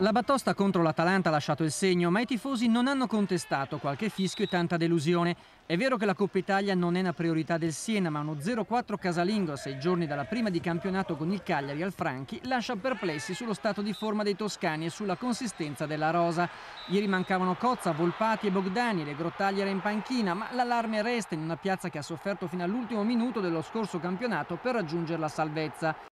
La batosta contro l'Atalanta ha lasciato il segno, ma i tifosi non hanno contestato qualche fischio e tanta delusione. È vero che la Coppa Italia non è una priorità del Siena, ma uno 0-4 casalingo a sei giorni dalla prima di campionato con il Cagliari al Franchi lascia perplessi sullo stato di forma dei toscani e sulla consistenza della rosa. Ieri mancavano Cozza, Volpati e Bogdani, le Grottaglie era in panchina, ma l'allarme resta in una piazza che ha sofferto fino all'ultimo minuto dello scorso campionato per raggiungere la salvezza.